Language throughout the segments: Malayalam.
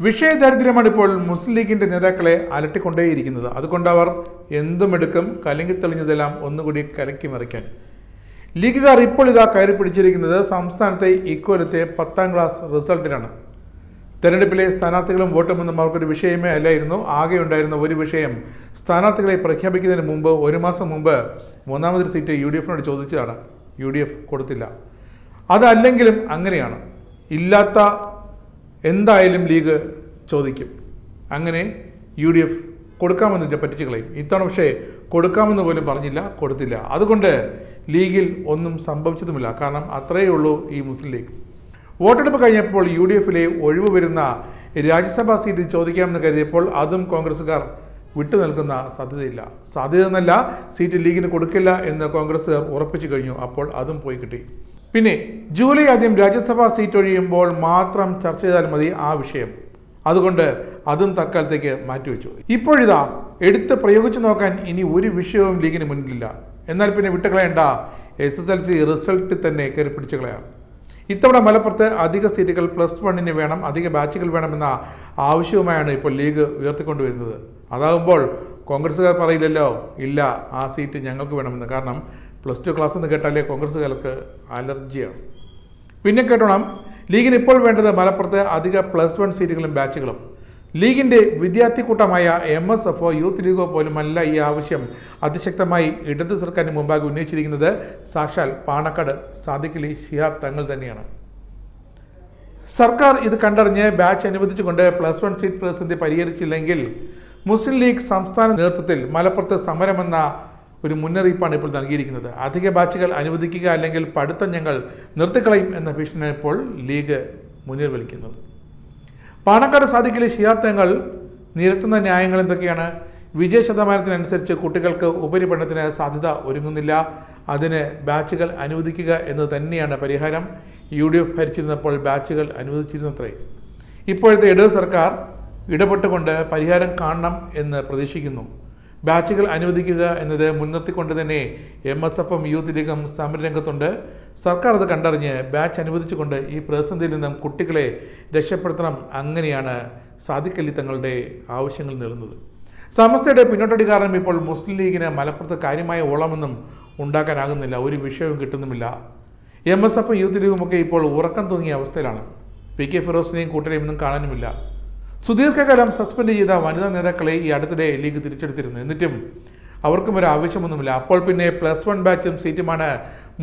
വിഷയദാരിദ്ര്യമാണ് ഇപ്പോൾ മുസ്ലിം ലീഗിന്റെ നേതാക്കളെ അലട്ടിക്കൊണ്ടേയിരിക്കുന്നത്. അതുകൊണ്ട് അവർ എന്തും എടുക്കും കലങ്ങി തെളിഞ്ഞതെല്ലാം ഒന്നുകൂടി കലക്കി മറിക്കാൻ. ലീഗുകാർ ഇപ്പോൾ ഇതാ കയറി പിടിച്ചിരിക്കുന്നത് സംസ്ഥാനത്തെ ഇക്കൊല്ലത്തെ പത്താം ക്ലാസ് റിസൾട്ടിനാണ്. തെരഞ്ഞെടുപ്പിലെ സ്ഥാനാർത്ഥികളും വോട്ടുമെന്നും അവർക്കൊരു വിഷയമേ അല്ലായിരുന്നു. ആകെ ഉണ്ടായിരുന്ന ഒരു വിഷയം സ്ഥാനാർത്ഥികളെ പ്രഖ്യാപിക്കുന്നതിന് മുമ്പ് ഒരു മാസം മുമ്പ് മൂന്നാമതൊരു സീറ്റ് യു ഡി എഫിനോട് ചോദിച്ചതാണ്. യു ഡി എഫ് കൊടുത്തില്ല. അതല്ലെങ്കിലും അങ്ങനെയാണ്. ഇല്ലാത്ത എന്തായാലും ലീഗ് ചോദിക്കും. അങ്ങനെ യു ഡി എഫ് കൊടുക്കാമെന്ന് പറ്റിച്ചു കളയും. ഇത്തവണ പക്ഷേ കൊടുക്കാമെന്ന് പോലും പറഞ്ഞില്ല കൊടുത്തില്ല. അതുകൊണ്ട് ലീഗിൽ ഒന്നും സംഭവിച്ചതുമില്ല. കാരണം അത്രയേ ഉള്ളൂ ഈ മുസ്ലിം ലീഗ്. വോട്ടെടുപ്പ് കഴിഞ്ഞപ്പോൾ യു ഡി എഫിലെ ഒഴിവ് വരുന്ന രാജ്യസഭാ സീറ്റ് ചോദിക്കാമെന്ന് കരുതിയപ്പോൾ അതും കോൺഗ്രസ്സുകാർ വിട്ടു നിൽക്കുന്ന സാധ്യതയില്ല. സാധ്യത എന്നല്ല സീറ്റ് ലീഗിന് കൊടുക്കില്ല എന്ന് കോൺഗ്രസ്സുകാർ ഉറപ്പിച്ചു കഴിഞ്ഞു. അപ്പോൾ അതും പോയി കിട്ടി. പിന്നെ ജൂലൈ ആദ്യം രാജ്യസഭാ സീറ്റ് ഒഴിയുമ്പോൾ മാത്രം ചർച്ച ചെയ്താൽ മതി ആ വിഷയം. അതുകൊണ്ട് അതും തൽക്കാലത്തേക്ക് മാറ്റിവെച്ചു. ഇപ്പോഴിതാ എടുത്ത് പ്രയോഗിച്ചു നോക്കാൻ ഇനി ഒരു വിഷയവും ലീഗിന് മുന്നിലില്ല. എന്നാൽ പിന്നെ വിട്ടുകളയേണ്ട. S S L C result തന്നെ കയറി പിടിച്ചു കളയാം. ഇത്തവണ മലപ്പുറത്ത് അധിക സീറ്റുകൾ പ്ലസ് വണ്ണിന് വേണം അധിക ബാച്ചുകൾ വേണമെന്ന ആവശ്യവുമായാണ് ഇപ്പോൾ ലീഗ് ഉയർത്തിക്കൊണ്ടുവരുന്നത്. അതാകുമ്പോൾ കോൺഗ്രസ്സുകാർ പറയില്ലല്ലോ ഇല്ല ആ സീറ്റ് ഞങ്ങൾക്ക് വേണമെന്ന്. കാരണം പ്ലസ് ടു ക്ലാസ് എന്ന് കേട്ടാലേ കോൺഗ്രസ്സുകാർക്ക് അലർജിയാണ്. പിന്നെ കേട്ടോണം ലീഗിന് ഇപ്പോൾ വേണ്ടത് മലപ്പുറത്ത് അധിക പ്ലസ് വൺ സീറ്റുകളും ബാച്ചുകളും. ലീഗിന്റെ വിദ്യാർത്ഥി കൂട്ടമായ എം എസ് എഫോ യൂത്ത് ലീഗോ പോലുമല്ല ഈ ആവശ്യം. അതിശക്തമായി ഇടത് സർക്കാരിന് മുമ്പാകെ ഉന്നയിച്ചിരിക്കുന്നത് സാക്ഷാൽ പാണക്കാട് സാദിഖലി ശിഹാബ് തങ്ങൾ തന്നെയാണ്. സർക്കാർ ഇത് കണ്ടറിഞ്ഞ് ബാച്ച് അനുവദിച്ചുകൊണ്ട് പ്ലസ് വൺ സീറ്റ് പ്രതിസന്ധി പരിഹരിച്ചില്ലെങ്കിൽ മുസ്ലിം ലീഗ് സംസ്ഥാന നേതൃത്വത്തിൽ മലപ്പുറത്ത് സമരമെന്ന ഒരു മുന്നറിയിപ്പാണ് ഇപ്പോൾ നൽകിയിരിക്കുന്നത്. അധിക ബാച്ചുകൾ അനുവദിക്കുക അല്ലെങ്കിൽ പഠിത്തം ഞങ്ങൾ നിർത്തിക്കളയും എന്ന ഭീഷണിയാണ് ഇപ്പോൾ ലീഗ് മുന്നിൽ വലിക്കുന്നത് പാണക്കാട് സാധിക്കലെ ശിയാർത്ഥങ്ങൾ നിരത്തുന്ന ന്യായങ്ങൾ എന്തൊക്കെയാണ്? വിജയ ശതമാനത്തിനനുസരിച്ച് കുട്ടികൾക്ക് ഉപരിപഠനത്തിന് സാധ്യത ഒരുങ്ങുന്നില്ല. അതിന് ബാച്ചുകൾ അനുവദിക്കുക എന്നത് തന്നെയാണ് പരിഹാരം. യു ഡി എഫ് ഭരിച്ചിരുന്നപ്പോൾ ബാച്ചുകൾ അനുവദിച്ചിരുന്നത്രേ. ഇപ്പോഴത്തെ ഇടത് സർക്കാർ ഇടപെട്ടുകൊണ്ട് പരിഹാരം കാണണം എന്ന് പ്രതീക്ഷിക്കുന്നു. ബാച്ചുകൾ അനുവദിക്കുക എന്നത് മുൻനിർത്തിക്കൊണ്ട് തന്നെ എം എസ് എഫും യൂത്ത് ലീഗും സമരരംഗത്തുണ്ട് സർക്കാർ അത് കണ്ടറിഞ്ഞ് ബാച്ച് അനുവദിച്ചുകൊണ്ട് ഈ പ്രതിസന്ധിയിൽ നിന്നും കുട്ടികളെ രക്ഷപ്പെടുത്തണം അങ്ങനെയാണ് സാധിക്കല്ലി തങ്ങളുടെ ആവശ്യങ്ങൾ നേടുന്നത് സമസ്തയുടെ പിന്നോട്ടടി കാരണം ഇപ്പോൾ മുസ്ലിം ലീഗിന് മലപ്പുറത്ത് കാര്യമായ ഓളമൊന്നും ഉണ്ടാക്കാനാകുന്നില്ല. ഒരു വിഷയവും കിട്ടുന്നുമില്ല. എം എസ് എഫ് യൂത്ത് ലീഗുമൊക്കെ ഇപ്പോൾ ഉറക്കം തൂങ്ങിയ അവസ്ഥയിലാണ്. പി കെ ഫിറോസിനെയും കൂട്ടരെയും ഒന്നും കാണാനുമില്ല. സുദീർഘകാലം സസ്പെൻഡ് ചെയ്ത വനിതാ നേതാക്കളെ ഈ അടുത്തിടെ ലീഗ് തിരിച്ചെടുത്തിരുന്നു. എന്നിട്ടും അവർക്കും ഒരു ആവശ്യമൊന്നുമില്ല. അപ്പോൾ പിന്നെ പ്ലസ് വൺ ബാച്ചും സീറ്റുമാണ്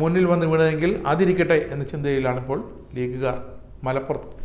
മുന്നിൽ വന്ന് വീണതെങ്കിൽ അതിരിക്കട്ടെ എന്ന ചിന്തയിലാണ് ഇപ്പോൾ ലീഗുകാർ മലപ്പുറത്ത്.